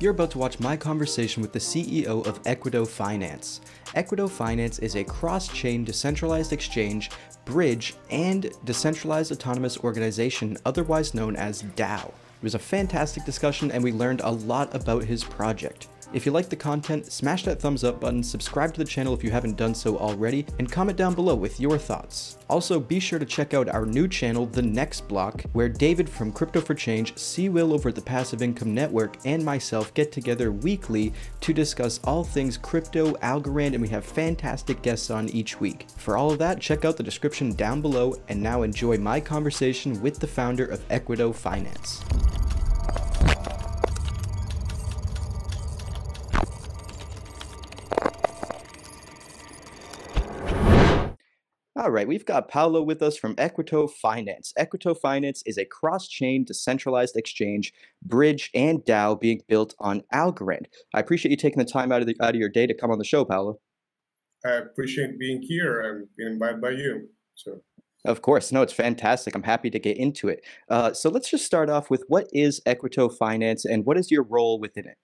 You're about to watch my conversation with the CEO of Equito Finance. Equito Finance is a cross chain decentralized exchange, bridge, and decentralized autonomous organization, otherwise known as DAO. It was a fantastic discussion, and we learned a lot about his project. If you like the content, smash that thumbs up button, subscribe to the channel if you haven't done so already, and comment down below with your thoughts. Also, be sure to check out our new channel, The Next Block, where David from Crypto for Change, C. Will over at the Passive Income Network, and myself get together weekly to discuss all things crypto, Algorand, and we have fantastic guests on each week. For all of that, check out the description down below, and now enjoy my conversation with the founder of Equito Finance. All right, we've got Paolo with us from Equito Finance. Equito Finance is a cross-chain decentralized exchange, bridge, and DAO being built on Algorand. I appreciate you taking the time out of the, out of your day to come on the show, Paolo. I appreciate being here and being invited by you. So. Of course, no, it's fantastic. I'm happy to get into it. Uh, so let's just start off with what is Equito Finance and what is your role within it?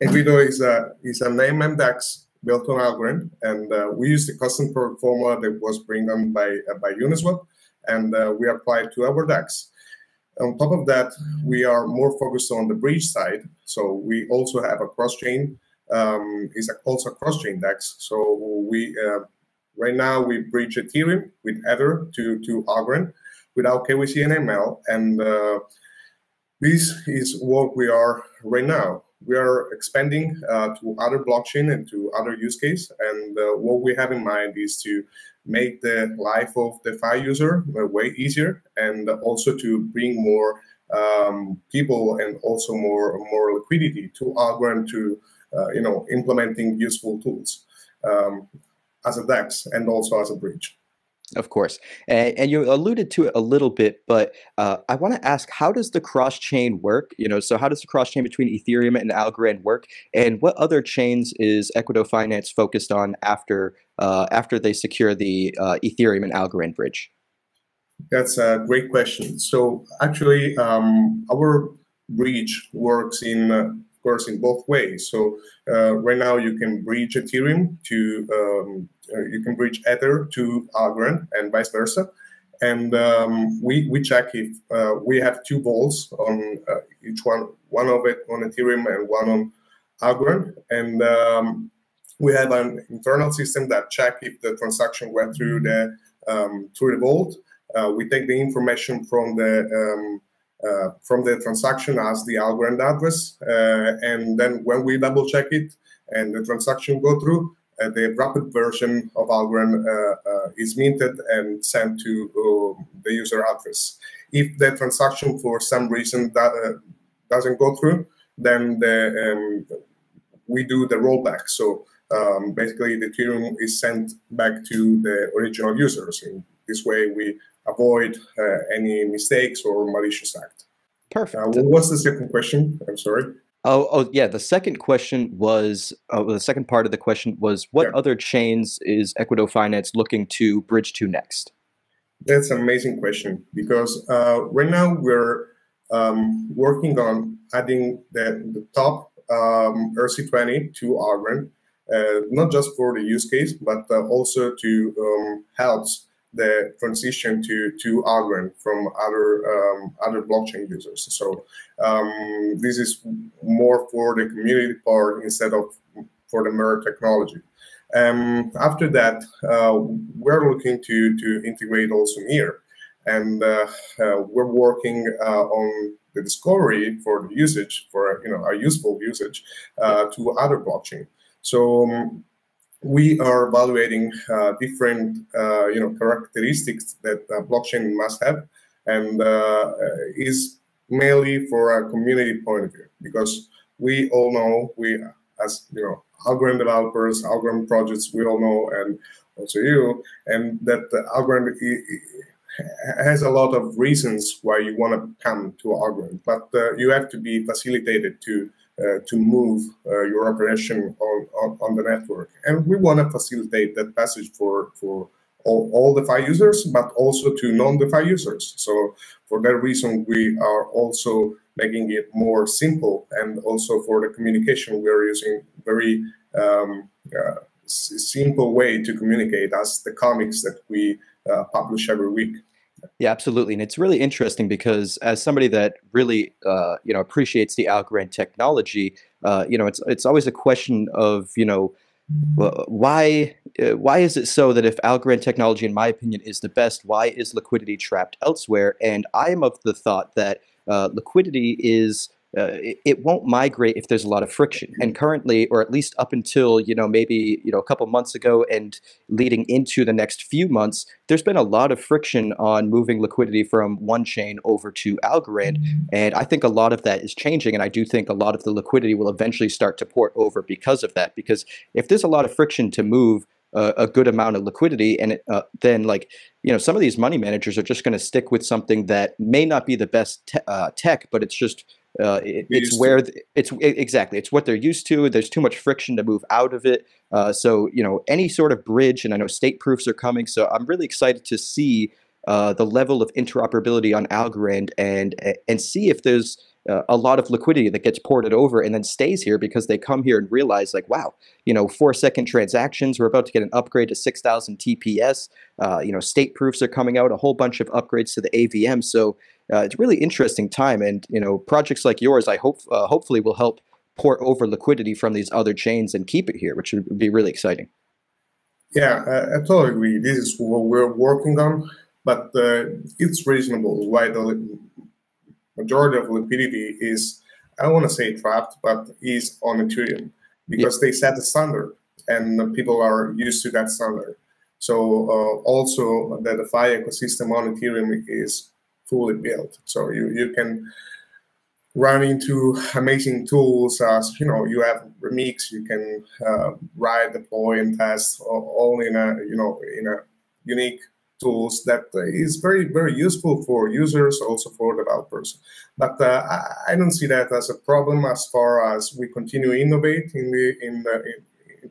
Equito is a is a name and DEX built on Algorand, and uh, we used the custom formula that was brought on by uh, by Uniswap, and uh, we applied to our DEX. On top of that, we are more focused on the bridge side. So we also have a cross-chain, um, is also a cross-chain DEX. So we uh, right now we bridge Ethereum with Ether to to Algorand without KYC and AML, and uh, this is what we are right now we are expanding uh, to other blockchain and to other use case. And uh, what we have in mind is to make the life of the DeFi user uh, way easier, and also to bring more um, people and also more more liquidity to Algorand to uh, you know implementing useful tools um, as a DEX and also as a bridge. Of course, and, and, you alluded to it a little bit, but uh, I want to ask: How does the cross chain work? You know, so how does the cross chain between Ethereum and Algorand work, and what other chains is Equito Finance focused on after uh, after they secure the uh, Ethereum and Algorand bridge? That's a great question. So actually, um, our bridge works in uh, of course, in both ways. So uh, right now you can bridge Ethereum to, um, uh, you can bridge Ether to Algorand and vice versa. And um, we, we check if uh, we have two vaults on uh, each one, one of it on Ethereum and one on Algorand. And um, we have an internal system that check if the transaction went through the, um, through the vault. Uh, we take the information from the um, uh, from the transaction as the Algorand address. Uh, and then when we double check it and the transaction go through, uh, the wrapped version of Algorand is minted and sent to the user address. If the transaction for some reason that, doesn't go through, then the, um, we do the rollback. So um, basically, the Ethereum is sent back to the original users. In this way, we avoid uh, any mistakes or malicious act. Perfect. What's the second question? I'm sorry. Oh, oh, yeah. The second question was uh, the second part of the question was what yeah. other chains is Equito Finance looking to bridge to next? That's an amazing question because uh, right now we're um, working on adding the, the top um, ERC20 to Algorand, uh, not just for the use case, but uh, also to um, helps the transition to to Algorand from other um, other blockchain users. So um, this is more for the community part instead of for the mere technology. Um, after that, uh, we're looking to to integrate also Near, and uh, uh, we're working uh, on the discovery for the usage for you know a useful usage uh, to other blockchain. So um, we are evaluating uh, different uh, you know characteristics that blockchain must have, and uh, is mainly for a community point of view because we all know we as you know Algorand developers, Algorand projects, we all know, and also you, and that Algorand has a lot of reasons why you want to come to Algorand but uh, you have to be facilitated to uh, to move uh, your operation on, on, on, the network. And we want to facilitate that passage for, for all, all DeFi users, but also to non-DeFi users. So for that reason, we are also making it more simple, and also for the communication, we are using very um, uh, simple way to communicate as the comics that we uh, publish every week. Yeah, absolutely, and it's really interesting because as somebody that really uh, you know appreciates the Algorand technology, uh, you know it's it's always a question of you know why uh, why is it so that if Algorand technology, in my opinion, is the best, why is liquidity trapped elsewhere? And I am of the thought that uh, liquidity is uh, it, it, won't migrate if there's a lot of friction. And currently, or at least up until you know maybe you know a couple months ago and leading into the next few months, there's been a lot of friction on moving liquidity from one chain over to Algorand. Mm-hmm. And I think a lot of that is changing. And I do think a lot of the liquidity will eventually start to port over because of that. Because if there's a lot of friction to move a, a good amount of liquidity, and it, uh, then like you know some of these money managers are just going to stick with something that may not be the best te- uh, tech, but it's just uh, it, it's where the, it's exactly it's what they're used to. There's too much friction to move out of it. Uh, so you know any sort of bridge, and I know state proofs are coming. So I'm really excited to see uh, the level of interoperability on Algorand and and see if there's uh, a lot of liquidity that gets ported over and then stays here because they come here and realize like wow you know four second transactions we're about to get an upgrade to 6000 tps uh, you know state proofs are coming out a whole bunch of upgrades to the avm so uh, it's really interesting time and you know projects like yours i hope uh, hopefully will help port over liquidity from these other chains and keep it here which would be really exciting. Yeah i, I totally agree. This is what we're working on but uh, it's reasonable why the majority of liquidity is, I don't want to say trapped, but is on Ethereum because yeah. they set the standard and people are used to that standard. So uh, also the DeFi ecosystem on Ethereum is fully built. So you, you can run into amazing tools as, you know, you have Remix, you can uh, write, deploy, and test all in a, you know, in a unique tools that is very very useful for users also for developers but uh, I, don't see that as a problem as far as we continue innovate in the in the in,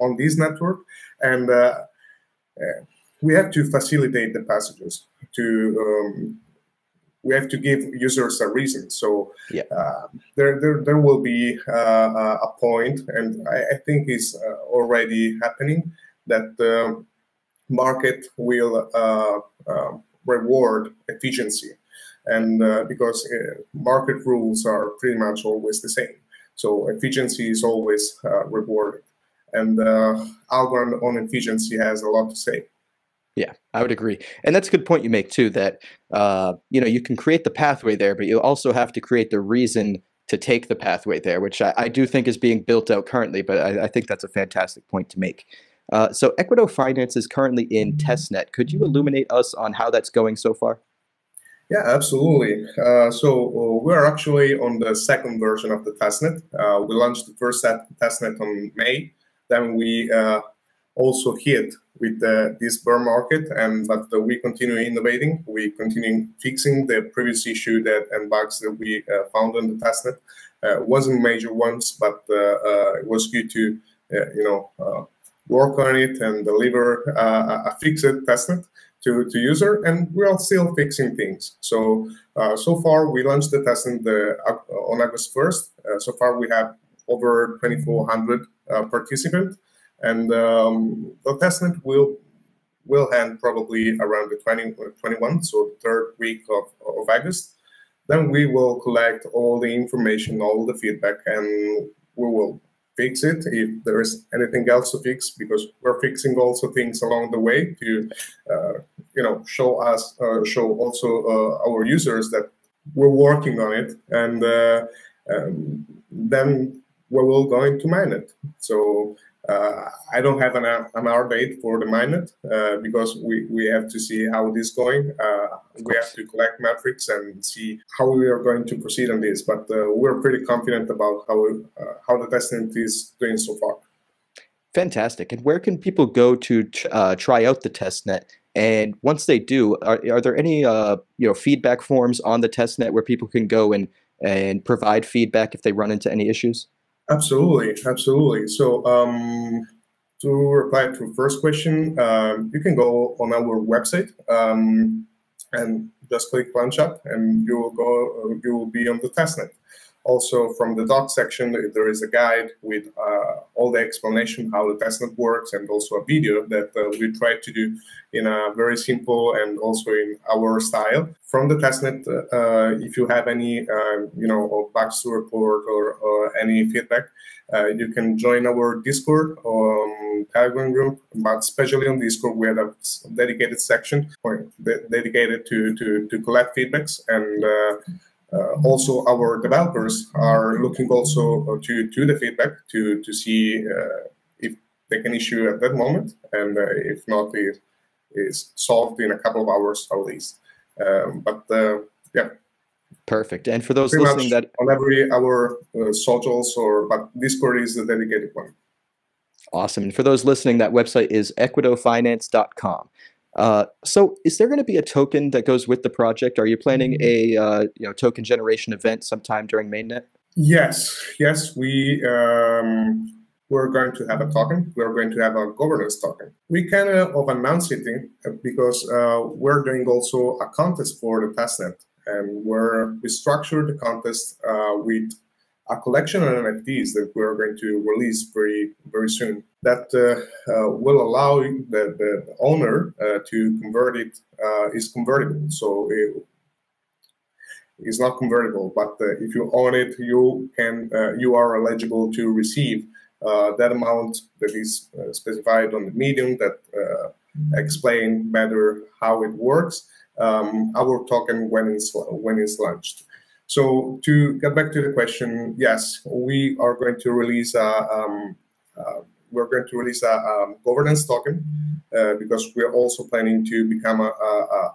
on this network and uh, uh, we have to facilitate the passages to um, we have to give users a reason. So yeah. uh, there, there, there will be uh, a point, and I, I think it's uh, already happening that um, market will uh, uh, reward efficiency. And uh, because market rules are pretty much always the same. So efficiency is always rewarded. And uh, Algorand on efficiency has a lot to say. Yeah, I would agree, and that's a good point you make too. That uh, you know you can create the pathway there, but you also have to create the reason to take the pathway there, which I, I do think is being built out currently. But I, I, think that's a fantastic point to make. Uh, so Equito Finance is currently in testnet. Could you illuminate us on how that's going so far? Yeah, absolutely. Uh, so uh, we're actually on the second version of the testnet. Uh, we launched the first testnet on May. Then we uh, also hit with this bear market, and but we continue innovating. We continue fixing the previous issue that and bugs that we uh, found on the testnet. wasn't major ones, but it was due to you know work on it and deliver uh, a fixed testnet to, to user, and we're still fixing things. So uh, so far we launched the testnet the, uh, on August 1st. Uh, so far we have over 2,400 uh, participants, and um, the testnet will will end probably around the 20, 21, so third week of, of August. Then we will collect all the information, all the feedback, and we will fix it if there is anything else to fix because we're fixing also things along the way to uh, you know show us uh, show also uh, our users that we're working on it and uh, um, then we will going to mine it so uh, I don't have an, an hour date for the mainnet uh, because we, we have to see how it is going. Uh, we have to collect metrics and see how we are going to proceed on this. But uh, we're pretty confident about how uh, how the testing is doing so far. Fantastic. And where can people go to uh, try out the testnet? And once they do, are, are there any you know feedback forms on the testnet where people can go and and provide feedback if they run into any issues? Absolutely, absolutely. So um, to reply to first question, um, you can go on our website um, and just click PlanChat, and you will go. you will be on the testnet. Also, from the doc section, there is a guide with uh, all the explanation how the testnet works, and also a video that uh, we try to do in a very simple and also in our style. From the testnet, uh, if you have any, uh, you know, bugs to report or, or any feedback, uh, you can join our Discord or um, Telegram group, but especially on Discord, we have a dedicated section dedicated to, to, to collect feedbacks and uh, uh, also our developers are looking also to, to the feedback to, to see uh, if they can issue at that moment and uh, if not it is solved in a couple of hours at least. Um, but uh, yeah. Perfect. And for those Pretty listening that on every our uh, socials or but discord is the dedicated one. Awesome. And for those listening that website is equitofinance.com uh, so is there going to be a token that goes with the project? Are you planning mm-hmm. a uh, you know token generation event sometime during mainnet? Yes, yes, we um, we're going to have a token. We're going to have a governance token. We kind of announce it uh, because uh, we're doing also a contest for the testnet, and where we structured the contest uh, with a collection of NFTs that we're going to release very very soon. That uh, uh, will allow the, the owner uh, to convert it is convertible. So it is not convertible, but if you own it, you can you are eligible to receive that amount that is specified on the medium that explain better how it works. Um, our token when it's when it's launched. So to get back to the question, yes, we are going to release a um, uh, we're going to release a um, governance token uh, because we're also planning to become a, a,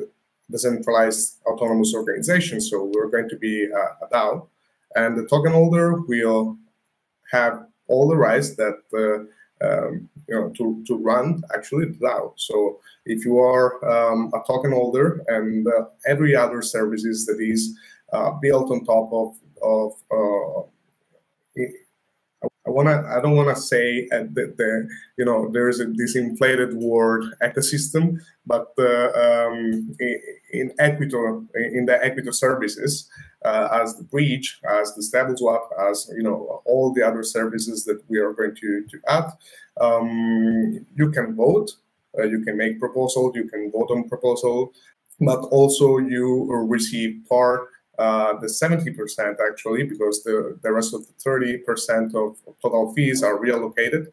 a, decentralized autonomous organization. So we're going to be a, a DAO, and the token holder will have all the rights that uh, um, you know to, to run actually the DAO. So if you are um, a token holder and uh, every other services that is uh, built on top of of uh, I wanna I don't wanna say that the you know there is a, this inflated word ecosystem, but uh, um, in Equito in the Equito services uh, as the bridge, as the stable swap, as you know all the other services that we are going to to add, um, you can vote, uh, you can make proposal, you can vote on proposal, but also you receive part uh, the 70% actually, because the, the rest of the 30% of total fees are reallocated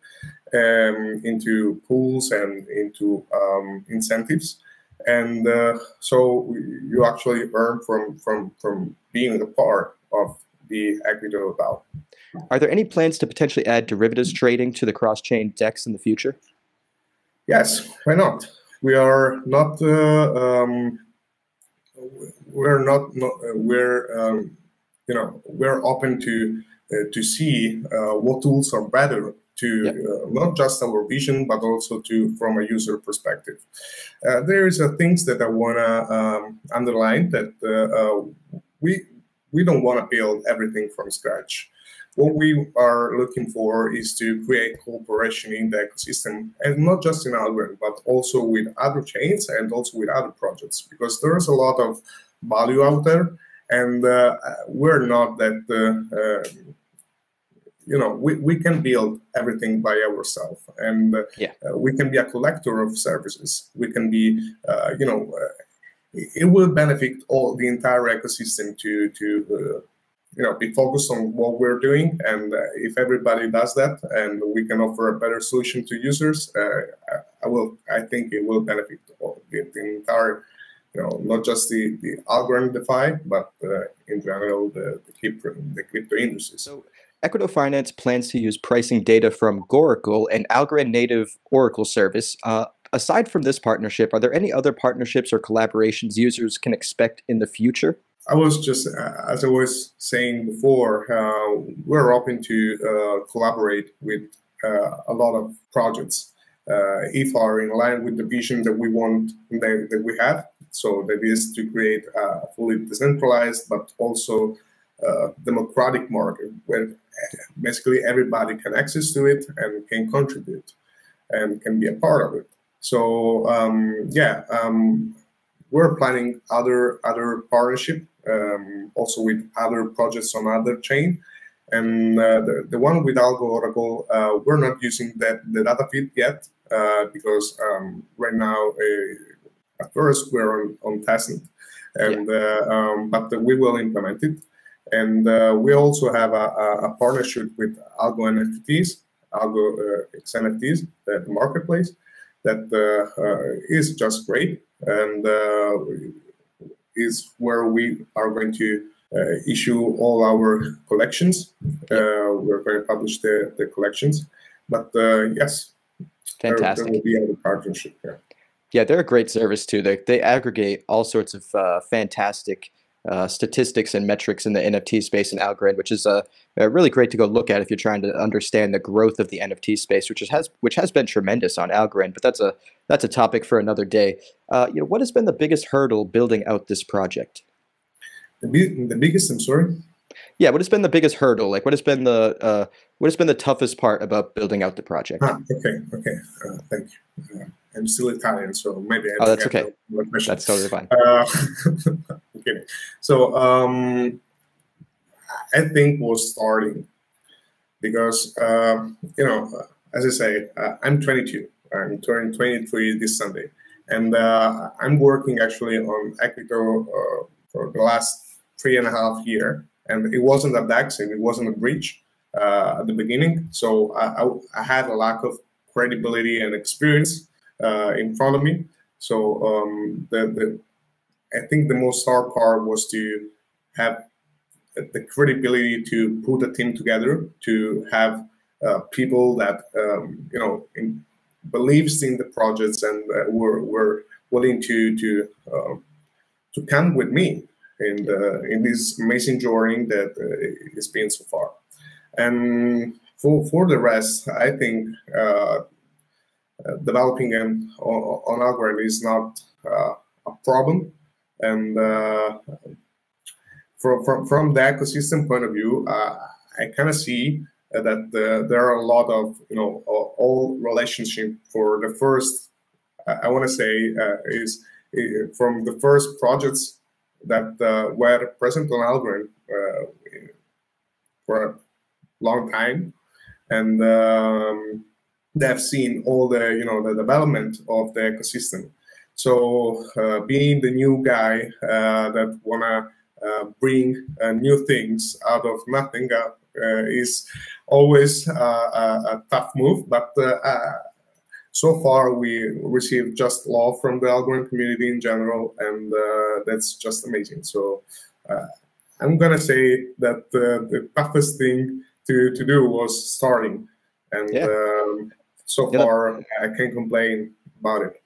um, into pools and into um, incentives. And uh, so you actually earn from, from, from being a part of the Equito DAO. Are there any plans to potentially add derivatives trading to the cross-chain DEX in the future? Yes, why not? We are not uh, um, we're not, not uh, we're um, you know we're open to uh, to see uh, what tools are better to uh, not just our vision but also to from a user perspective. Uh, there is things that i want to um, underline that uh, we we don't want to build everything from scratch what we are looking for is to create cooperation in the ecosystem, and not just in Algorand, but also with other chains and also with other projects, because there's a lot of value out there, and uh, we're not that. Uh, uh, you know, we, we can build everything by ourselves, and uh, yeah. Uh, we can be a collector of services. We can be, uh, you know, it will benefit all the entire ecosystem to to you know be focused on what we're doing and uh, if everybody does that and we can offer a better solution to users uh, i will i think it will benefit the, the, entire you know not just the the algorand defi but uh, in general the, the crypto the crypto industry so Equito Finance plans to use pricing data from Goracle, an Algorand native Oracle service. Uh, aside from this partnership, are there any other partnerships or collaborations users can expect in the future? I was just, uh, as I was saying before, uh, we're open to uh, collaborate with uh, a lot of projects uh, if are in line with the vision that we want that, that we have. So that is to create a fully decentralized but also uh, democratic market where basically everybody can access to it and can contribute and can be a part of it. So um, yeah, um, we're planning other other partnership um, also with other projects on other chain. And uh, the, the one with Algo Oracle, uh, we're not using that the data feed yet uh, because um, right now, uh, at first, we're on, on testing, and yeah. Uh, um, but we will implement it. And uh, we also have a, a, partnership with Algo NFTs, Algo X NFTs, the marketplace, that is just great and is where we are going to uh, issue all our collections. Uh, we're going to publish the, the collections. But uh, yes, fantastic. There, there will be other partnership here. Yeah, they're a great service too. They, they aggregate all sorts of uh, fantastic uh, statistics and metrics in the NFT space in Algorand, which is uh, really great to go look at if you're trying to understand the growth of the NFT space, which has which has been tremendous on Algorand. But that's a that's a topic for another day. Uh, you know, what has been the biggest hurdle building out this project? The, the biggest, I'm sorry. Yeah, what has been the biggest hurdle? Like, what has been the uh, what has been the toughest part about building out the project? Ah, okay, okay, uh, thank you. Uh, I'm still Italian, so maybe I oh, that's okay. That's totally fine. Okay, so um, I think was starting because uh, you know, as I say, uh, I'm 22. I'm turning 23 this Sunday, and uh, I'm working actually on Equito uh, for the last three and a half year. And it wasn't a DEX, it wasn't a breach uh, at the beginning. So I, I, I, had a lack of credibility and experience uh, in front of me. So um, the, the I think the most hard part was to have the credibility to put a team together, to have uh, people that um, you know in, believes in the projects and uh, were, were willing to to uh, to come with me in the, in this amazing journey that uh, it's been so far. And for for the rest, I think uh, uh, developing an on, on Algorand is not uh, a problem, and from, from from the ecosystem point of view, I kind of see uh, that uh, there are a lot of you know all relationship for the first I want to say uh, is from the first projects that were present on Algorand for a long time, and um, they've seen all the you know the development of the ecosystem. So uh, being the new guy uh, that wanna uh, bring new things out of nothing uh, is always a, a, tough move, but uh, uh, so far we received just love from the Algorand community in general, and that's just amazing. So I'm gonna say that the toughest thing to, to do was starting, and yeah. um, so yeah. far I can't complain about it.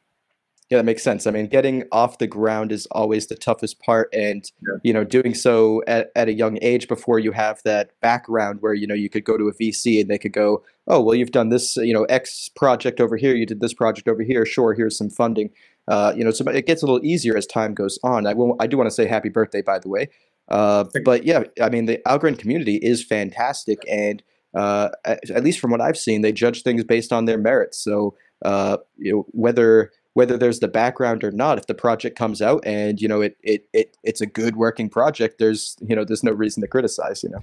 Yeah, that makes sense. I mean, getting off the ground is always the toughest part, and yeah. you know, doing so at, at a young age before you have that background where you know you could go to a VC and they could go, "Oh, well, you've done this, you know, X project over here. You did this project over here. Sure, here's some funding." Uh, you know, so it gets a little easier as time goes on. I will. I do want to say happy birthday, by the way. Uh, but yeah, I mean, the Algorand community is fantastic, and uh, at, at least from what I've seen, they judge things based on their merits. So uh, you know, whether whether there's the background or not if the project comes out and you know it it, it it's a good working project there's you know there's no reason to criticize you know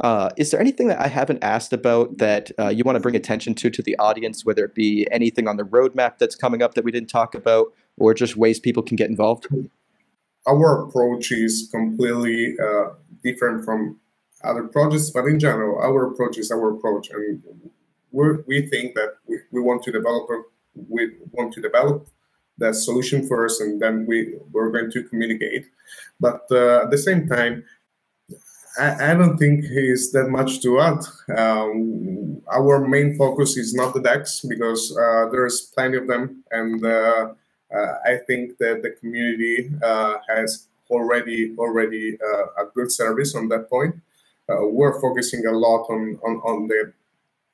uh, is there anything that I haven't asked about that uh, you want to bring attention to to the audience, whether it be anything on the roadmap that's coming up that we didn't talk about, or just ways people can get involved? Our approach is completely uh, different from other projects, but in general, our approach is our approach, and we we think that we, we want to develop a we want to develop that solution first, and then we we're going to communicate. But uh, at the same time, I, I, don't think is that much to add. Um, our main focus is not the DEX because uh, there's plenty of them, and uh, uh I think that the community uh, has already already uh, a good service on that point. we're focusing a lot on, on, on the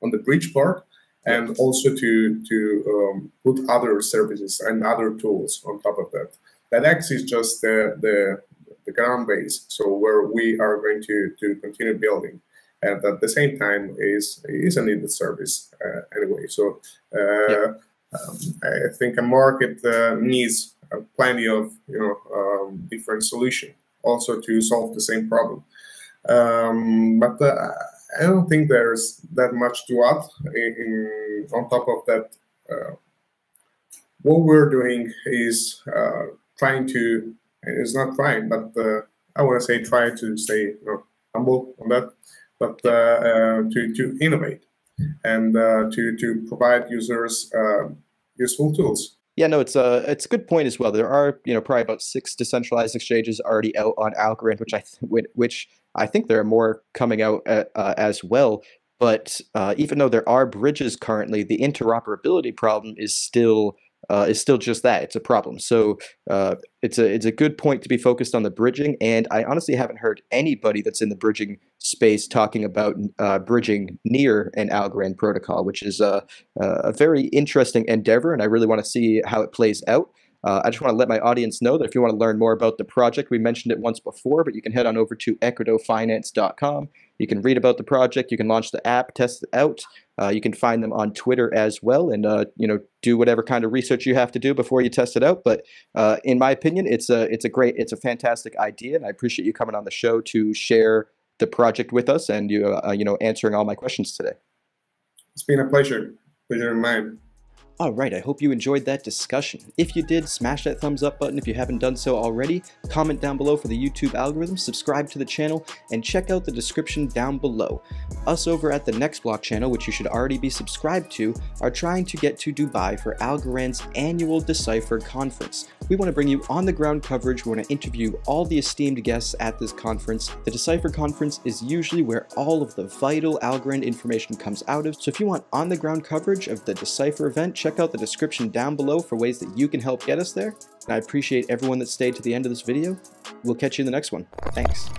on the bridge part, and also to to um, put other services and other tools on top of that. That X is just the, the, the ground base, so where we are going to, to continue building. and at the same time is is a needed service uh, anyway. So uh, yeah. um, I think a market uh, needs plenty of you know um, different solutions also to solve the same problem. Um, but uh, I don't think there's that much to add. In, in on top of that, uh, what we're doing is uh, trying to. It's not trying, but I want to say try to stay you know, humble on that but uh, uh, to, to innovate and uh, to, to provide users useful tools. Yeah, no, it's a it's a good point as well. There are you know probably about six decentralized exchanges already out on Algorand, which I th- which I think there are more coming out uh, as well. But uh, even though there are bridges currently, the interoperability problem is still uh, is still just that. It's a problem. So uh, it's a it's a good point to be focused on the bridging. And I honestly haven't heard anybody that's in the bridging space talking about uh, bridging near an Algorand protocol, which is a, a very interesting endeavor. And I really want to see how it plays out. Uh, I just want to let my audience know that if you want to learn more about the project, we mentioned it once before, but you can head on over to equitofinance.com. You can read about the project. You can launch the app, test it out. Uh, you can find them on Twitter as well, and uh, you know do whatever kind of research you have to do before you test it out. But uh, in my opinion, it's a it's a great it's a fantastic idea, and I appreciate you coming on the show to share the project with us and you uh, you know answering all my questions today. It's been a pleasure. Pleasure in mine. Alright, I hope you enjoyed that discussion. If you did, smash that thumbs up button if you haven't done so already, comment down below for the YouTube algorithm, subscribe to the channel, and check out the description down below. Us over at the Next Block channel, which you should already be subscribed to, are trying to get to Dubai for Algorand's annual Decipher conference. We want to bring you on-the-ground coverage, we want to interview all the esteemed guests at this conference. The Decipher conference is usually where all of the vital Algorand information comes out of, so if you want on-the-ground coverage of the Decipher event, check check out the description down below for ways that you can help get us there. And I appreciate everyone that stayed to the end of this video. We'll catch you in the next one. Thanks.